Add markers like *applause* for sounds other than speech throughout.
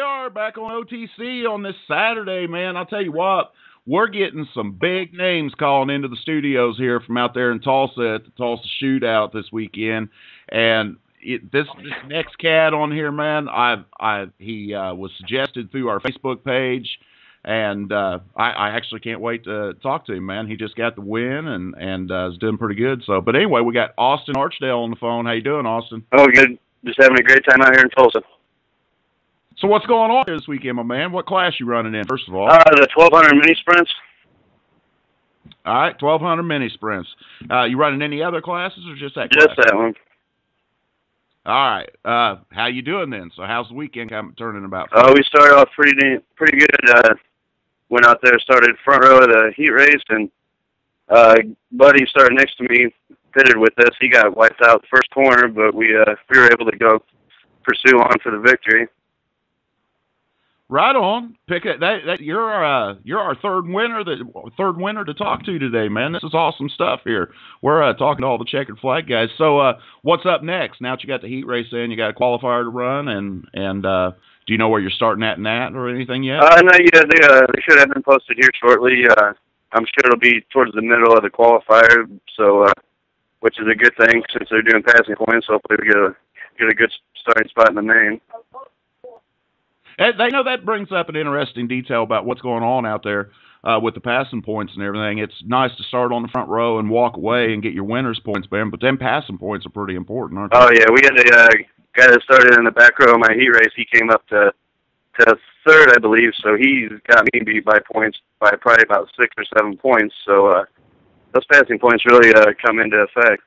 are back on OTC on this Saturday, man. I'll tell you what, we're getting some big names calling into the studios here from out there in Tulsa at the Tulsa Shootout this weekend, and it, this, this next cat on here, man, I, I he uh, was suggested through our Facebook page, and uh, I, I actually can't wait to talk to him, man. He just got the win and and uh, is doing pretty good. So, but anyway, we got Austin Archdale on the phone. How you doing, Austin? Oh, good. Just having a great time out here in Tulsa. So what's going on this weekend, my man? What class you running in, first of all? Uh, the 1200 mini sprints. All right, 1200 mini sprints. Uh, you running any other classes or just that Just class? that one. All right. Uh, how you doing then? So how's the weekend come, turning about? for Uh, we started off pretty pretty good. Uh, went out there, started front row of the heat race, and uh, buddy started next to me, pitted with us. He got wiped out the first corner, but we uh, we were able to go pursue on for the victory. Right on. Pick it. That, that you're uh you're our third winner that third winner to talk to today, man. This is awesome stuff here. We're uh, talking to all the checkered flag guys. So uh, what's up next? Now that you got the heat race in, you got a qualifier to run, and and uh, do you know where you're starting at in that or anything yet? Uh, no, yeah, they, uh, they should have been posted here shortly. Uh, I'm sure it'll be towards the middle of the qualifier, so uh, which is a good thing since they're doing passing points. Hopefully, we get a get a good starting spot in the main. They know that brings up an interesting detail about what's going on out there uh, with the passing points and everything. It's nice to start on the front row and walk away and get your winners points, man. But them passing points are pretty important, aren't they? Oh yeah, we had a uh, guy that started in the back row of my heat race. He came up to to third, I believe. So he's got me beat by points by probably about six or seven points. So uh, those passing points really uh, come into effect.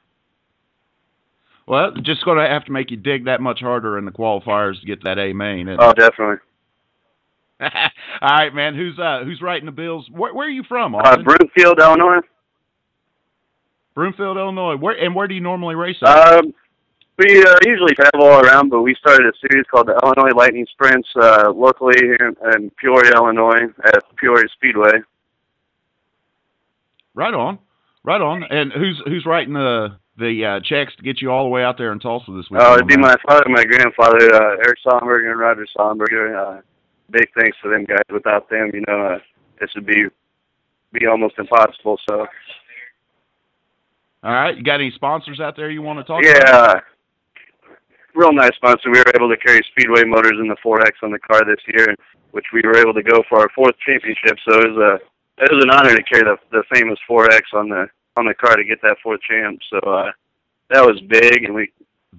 Well, just going to have to make you dig that much harder in the qualifiers to get that A main. Oh, definitely. *laughs* All right, man. Who's uh who's writing the bills? Where, where are you from, Uh, Brimfield, Illinois. Brimfield, Illinois. Where and where do you normally race at? Um, we uh, usually travel all around, but we started a series called the Illinois Lightning Sprints uh, locally here in, in Peoria, Illinois, at Peoria Speedway. right on, right on. And who's who's writing the the uh, checks to get you all the way out there in Tulsa this weekend? Oh, it'd be my father, my grandfather, uh, Eric Sonberger and Roger Sonberger. Uh, big thanks to them guys. Without them, you know, uh, this would be be almost impossible. So, All right. You got any sponsors out there you want to talk about? yeah, real nice sponsor. We were able to carry Speedway Motors in the 4X on the car this year, which we were able to go for our fourth championship. So it was a it was an honor to carry the the famous 4X on the on the car to get that fourth champ. So uh, that was big, and we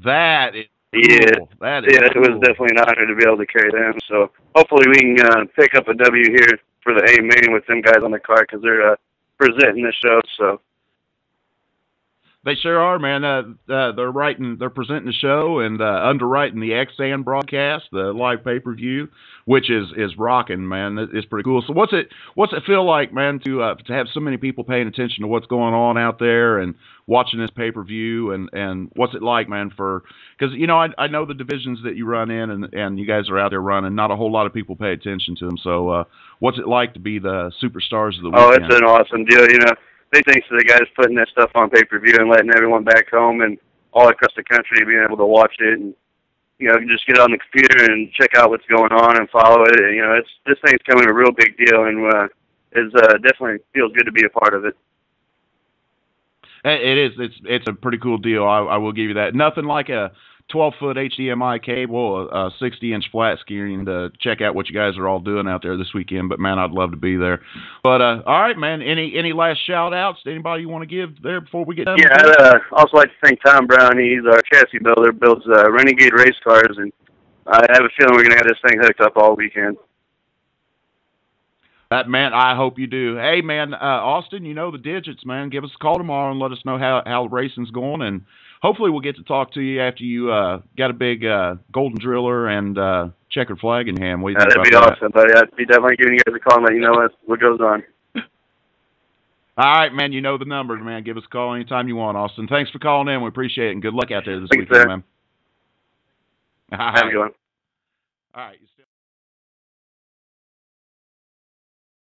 That is yeah. cool. That is Yeah, it was definitely an honor to be able to carry them. So hopefully we can uh, pick up a W here for the A main with them guys on the car because they're uh, presenting the show. So They sure are, man. Uh, uh, they're writing, they're presenting the show and uh, underwriting the XN broadcast, the live pay per view, which is is rocking, man. It- It's pretty cool. So, what's it what's it feel like, man, to uh, to have so many people paying attention to what's going on out there and watching this pay per view, and and what's it like, man? For because you know I I know the divisions that you run in, and and you guys are out there running. Not a whole lot of people pay attention to them. So, uh, what's it like to be the superstars of the oh, it's an awesome deal. You know, big thanks to the guys putting that stuff on pay per view and letting everyone back home and all across the country being able to watch it and you know just get on the computer and check out what's going on and follow it. And, you know, it's this thing's coming a real big deal and uh, is uh, definitely feels good to be a part of it. It is. It's it's a pretty cool deal. I, I will give you that. Nothing like a 12 foot HDMI cable, a, a 60 inch flat screen to check out what you guys are all doing out there this weekend. But man, I'd love to be there. But uh, all right, man. Any any last shout outs? to Anybody you want to give there before we get done? Yeah, I'd uh, also like to thank Tom Brown. He's our chassis builder, builds uh, Renegade race cars, and I have a feeling we're going to have this thing hooked up all weekend. That man, I hope you do. Hey, man, uh, Austin, you know the digits, man. Give us a call tomorrow and let us know how how the racing's going, and hopefully we'll get to talk to you after you uh, got a big uh, golden driller and uh, checkered flag in hand. What do you think that'd be that? awesome, buddy. I'd be definitely giving you guys a call and let you know what, what goes on. *laughs* All right, man. You know the numbers, man. Give us a call anytime you want, Austin. Thanks for calling in. We appreciate it, and good luck out there this Thanks, weekend, sir. man. *laughs* All Have a good one. All right.